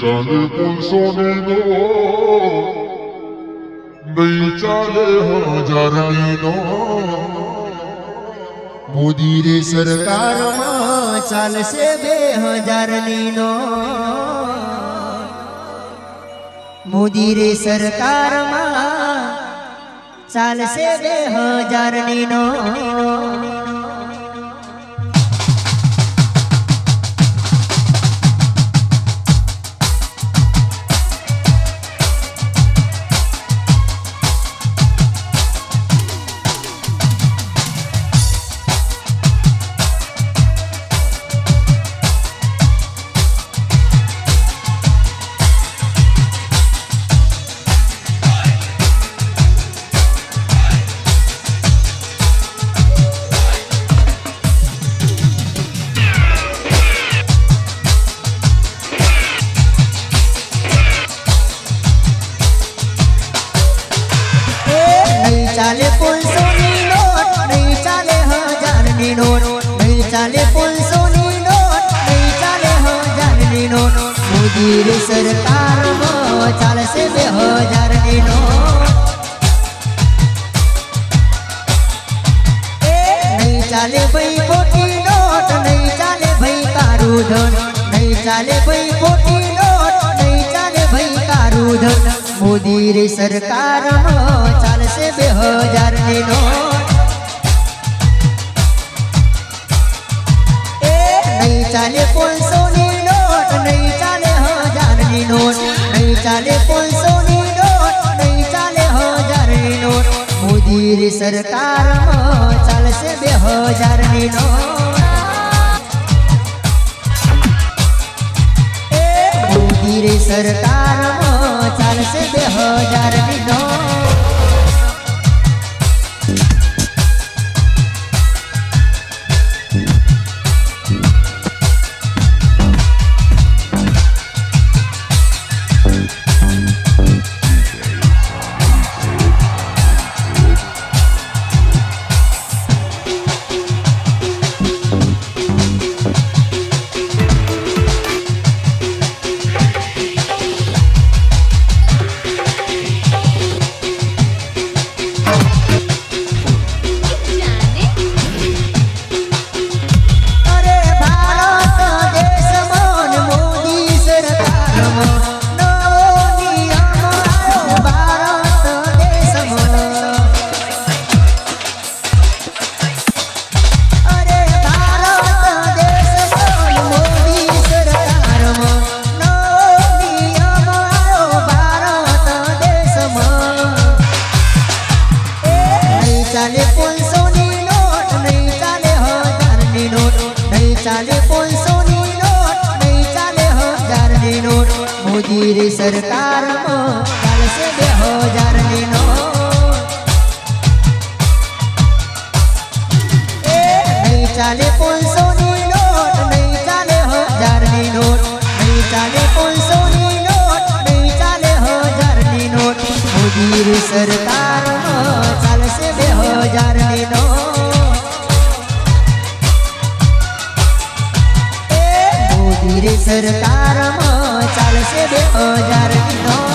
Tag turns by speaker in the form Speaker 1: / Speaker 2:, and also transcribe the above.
Speaker 1: ચાલે પોલસોની નો નહીં ચાલે હજારની નો
Speaker 2: મોદી રે સરકારમાં ચાલશે બે હજારની નો મોદી રે સરકારમાં ચાલશે બે હજારની નો ચાલે પોલસોની નોટ નહીં ચાલે હજારની નોટ મોદી રે સરકારમાં ચાલશે બે હજારની નોટ એ નહીં ચાલે ભાઈ ખોટી નોટ નહીં ચાલે ભાઈ કારું ધન નહીં ચાલે ભાઈ ખોટી નોટ નહીં ચાલે ભાઈ કારું ધન મોદી રે સરકારમાં ચાલશે બે હજારની નોટ નહીં ચાલે પાંચસોની નોટ નહીં ચાલે હજારની નોટ નહીં ચાલે પાંચસોની નોટ નહીં ચાલે હજારની નોટ મોદી રે સરકારમાં ચાલશે બે હજારની નોટ એ મોદી રે સરકારમાં ચાલશે બે હજારની નોટ નહીં ચાલે પાંચસોની નોટ નહીં ચાલે હજારની નોટ મોદી રે સરકારમાં ચાલશે બે હજારની નોટ એ નહીં ચાલે પાંચસોની સરકારમાં ચાલશે બે હજાર નો